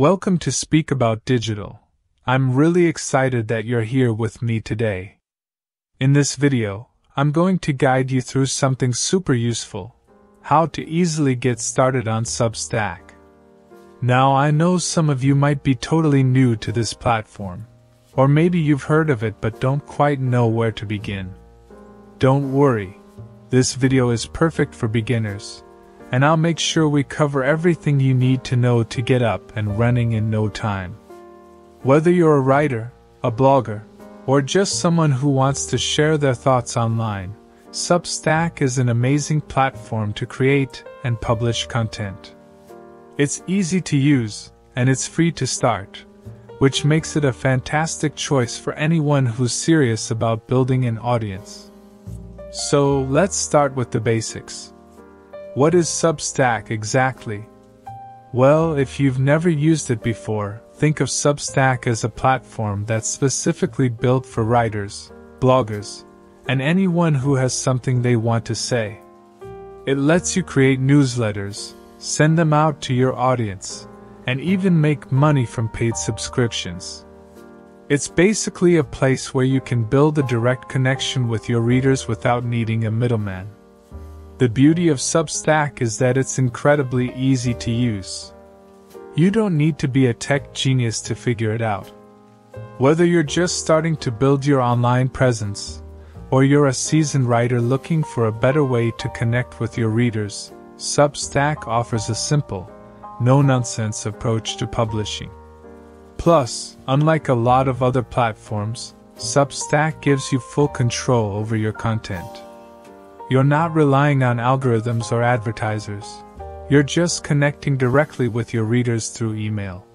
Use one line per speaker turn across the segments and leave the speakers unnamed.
Welcome to Speak About Digital. I'm really excited that you're here with me today. In this video, I'm going to guide you through something super useful how to easily get started on Substack. Now, I know some of you might be totally new to this platform, or maybe you've heard of it but don't quite know where to begin. Don't worry, this video is perfect for beginners, and I'll make sure we cover everything you need to know to get up and running in no time. Whether you're a writer, a blogger, or just someone who wants to share their thoughts online, Substack is an amazing platform to create and publish content. It's easy to use, and it's free to start, which makes it a fantastic choice for anyone who's serious about building an audience. So let's start with the basics. What is Substack exactly? Well, if you've never used it before, think of Substack as a platform that's specifically built for writers, bloggers, and anyone who has something they want to say. It lets you create newsletters, send them out to your audience, and even make money from paid subscriptions. It's basically a place where you can build a direct connection with your readers without needing a middleman. The beauty of Substack is that it's incredibly easy to use. You don't need to be a tech genius to figure it out. Whether you're just starting to build your online presence, or you're a seasoned writer looking for a better way to connect with your readers, Substack offers a simple, no nonsense approach to publishing. Plus, unlike a lot of other platforms, Substack gives you full control over your content. You're not relying on algorithms or advertisers. You're just connecting directly with your readers through email.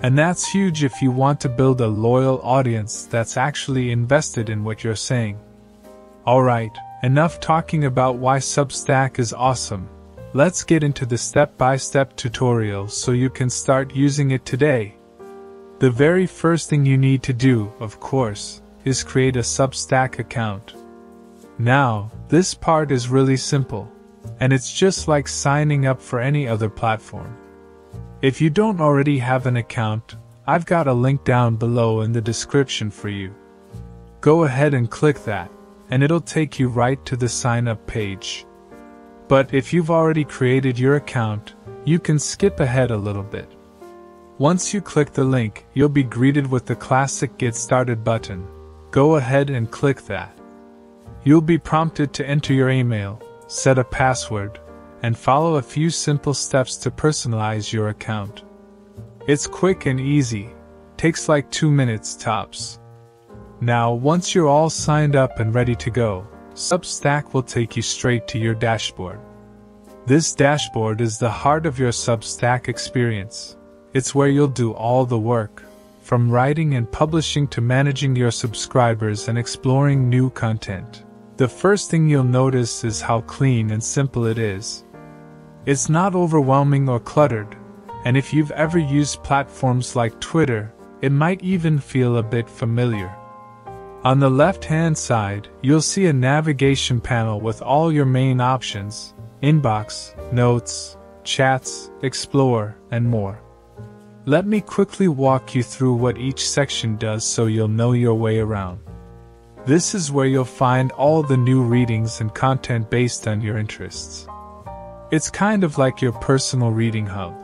And that's huge if you want to build a loyal audience that's actually invested in what you're saying. Alright, enough talking about why Substack is awesome. Let's get into the step-by-step tutorial so you can start using it today. The very first thing you need to do, of course, is create a Substack account. Now, this part is really simple, and it's just like signing up for any other platform. If you don't already have an account, I've got a link down below in the description for you. Go ahead and click that, and it'll take you right to the sign up page. But if you've already created your account, you can skip ahead a little bit. Once you click the link, you'll be greeted with the classic Get Started button. Go ahead and click that. You'll be prompted to enter your email, set a password, and follow a few simple steps to personalize your account. It's quick and easy, takes like 2 minutes tops. Now, once you're all signed up and ready to go, Substack will take you straight to your dashboard. This dashboard is the heart of your Substack experience. It's where you'll do all the work, from writing and publishing to managing your subscribers and exploring new content. The first thing you'll notice is how clean and simple it is. It's not overwhelming or cluttered, and if you've ever used platforms like Twitter, it might even feel a bit familiar. On the left-hand side, you'll see a navigation panel with all your main options, inbox, notes, chats, explore, and more. Let me quickly walk you through what each section does so you'll know your way around. This is where you'll find all the new readings and content based on your interests. It's kind of like your personal reading hub.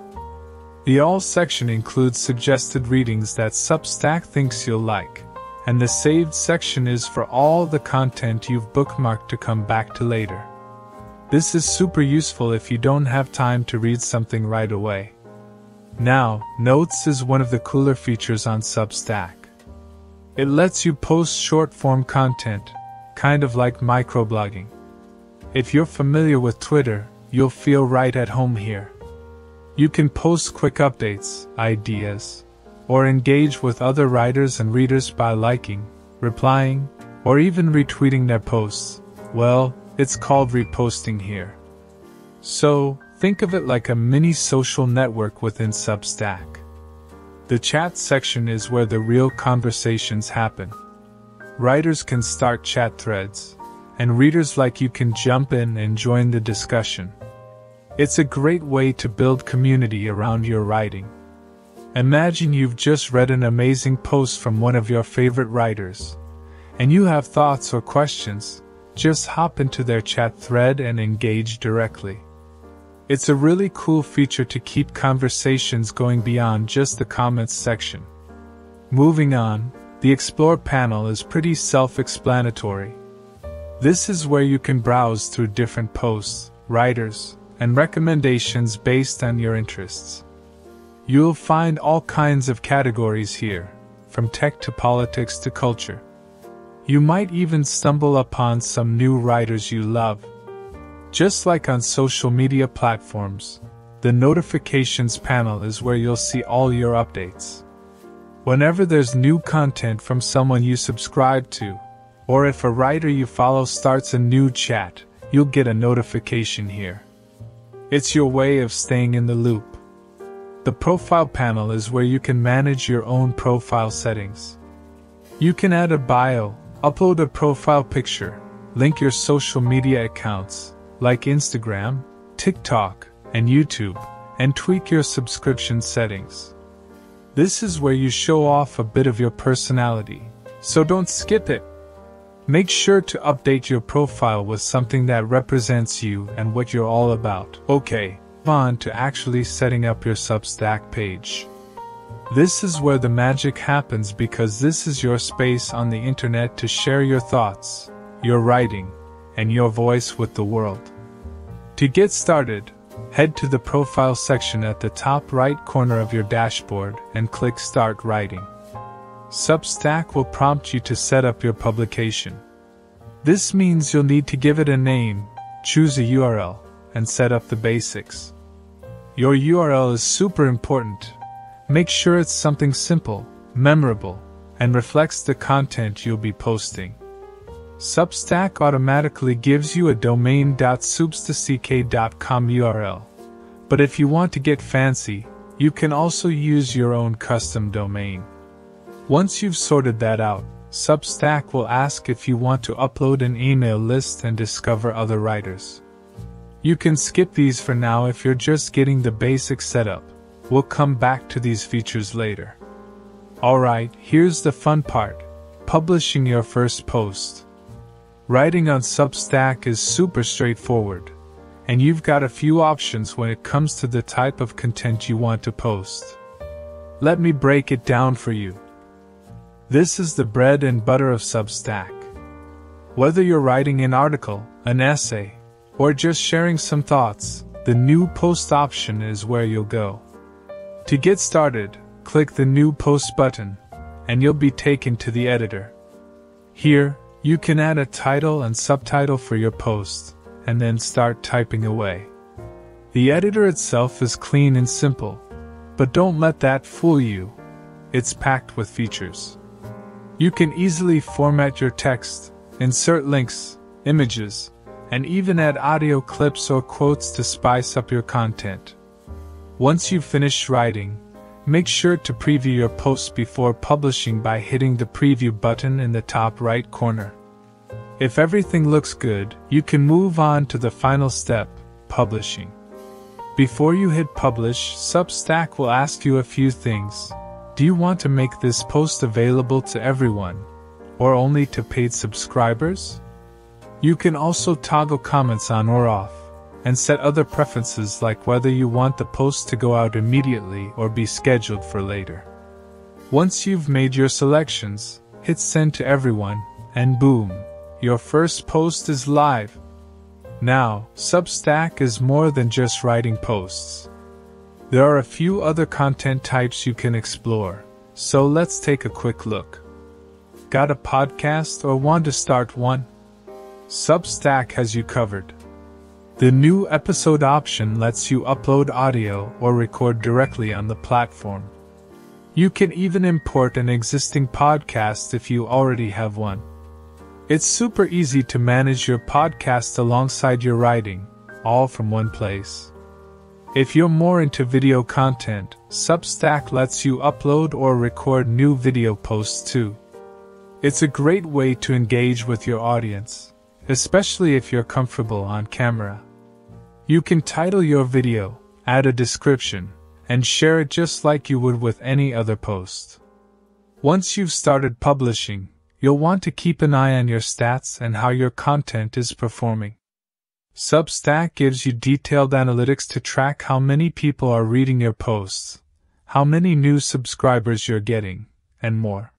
The All section includes suggested readings that Substack thinks you'll like and the saved section is for all the content you've bookmarked to come back to later. This is super useful if you don't have time to read something right away. Now, Notes is one of the cooler features on Substack. It lets you post short form content, kind of like microblogging. If you're familiar with Twitter, you'll feel right at home here. You can post quick updates, ideas, or engage with other writers and readers by liking, replying, or even retweeting their posts. Well, it's called reposting here. So, think of it like a mini social network within Substack. The chat section is where the real conversations happen. Writers can start chat threads, and readers like you can jump in and join the discussion. It's a great way to build community around your writing. Imagine you've just read an amazing post from one of your favorite writers, and you have thoughts or questions. Just hop into their chat thread and engage directly. It's a really cool feature to keep conversations going beyond just the comments section. Moving on, the Explore panel is pretty self explanatory. This is where you can browse through different posts, writers, and recommendations based on your interests. You'll find all kinds of categories here, from tech to politics to culture. You might even stumble upon some new writers you love. Just like on social media platforms, the notifications panel is where you'll see all your updates. Whenever there's new content from someone you subscribe to, or if a writer you follow starts a new chat, you'll get a notification here. It's your way of staying in the loop. The profile panel is where you can manage your own profile settings. You can add a bio, upload a profile picture, link your social media accounts, like Instagram, TikTok, and YouTube, and tweak your subscription settings. This is where you show off a bit of your personality, so don't skip it. Make sure to update your profile with something that represents you and what you're all about. Okay, on to actually setting up your Substack page. This is where the magic happens because this is your space on the internet to share your thoughts, your writing, and your voice with the world. To get started, head to the profile section at the top right corner of your dashboard and click Start Writing. Substack will prompt you to set up your publication. This means you'll need to give it a name, choose a URL, and set up the basics. Your URL is super important. Make sure it's something simple, memorable, and reflects the content you'll be posting. Substack automatically gives you a domain.substack.com URL. But if you want to get fancy, you can also use your own custom domain. Once you've sorted that out, Substack will ask if you want to upload an email list and discover other writers. You can skip these for now if you're just getting the basic setup. We'll come back to these features later. Alright, here's the fun part publishing your first post. Writing on Substack is super straightforward, and you've got a few options when it comes to the type of content you want to post. Let me break it down for you. This is the bread and butter of Substack. Whether you're writing an article, an essay, or just sharing some thoughts, the new post option is where you'll go. To get started, click the new post button, and you'll be taken to the editor. Here, you can add a title and subtitle for your post, and then start typing away. The editor itself is clean and simple, but don't let that fool you. It's packed with features. You can easily format your text, insert links, images, and even add audio clips or quotes to spice up your content. Once you've finished writing, make sure to preview your post before publishing by hitting the preview button in the top right corner. If everything looks good, you can move on to the final step, publishing. Before you hit publish, Substack will ask you a few things. Do you want to make this post available to everyone? Or only to paid subscribers? You can also toggle comments on or off, and set other preferences like whether you want the post to go out immediately or be scheduled for later. Once you've made your selections, hit send to everyone, and boom, your first post is live. Now, Substack is more than just writing posts. There are a few other content types you can explore, so let's take a quick look. Got a podcast or want to start one? Substack has you covered. The new episode option lets you upload audio or record directly on the platform. You can even import an existing podcast if you already have one. It's super easy to manage your podcast alongside your writing, all from one place. If you're more into video content, Substack lets you upload or record new video posts too. It's a great way to engage with your audience, especially if you're comfortable on camera. You can title your video, add a description, and share it just like you would with any other post. Once you've started publishing, you'll want to keep an eye on your stats and how your content is performing. Substack gives you detailed analytics to track how many people are reading your posts, how many new subscribers you're getting, and more.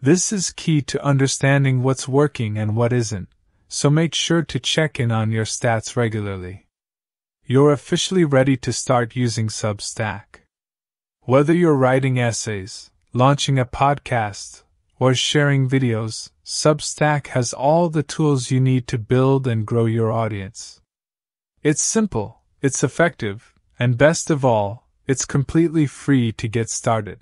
This is key to understanding what's working and what isn't, so make sure to check in on your stats regularly. You're officially ready to start using Substack. Whether you're writing essays, launching a podcast, or sharing videos, Substack has all the tools you need to build and grow your audience. It's simple, it's effective, and best of all, it's completely free to get started.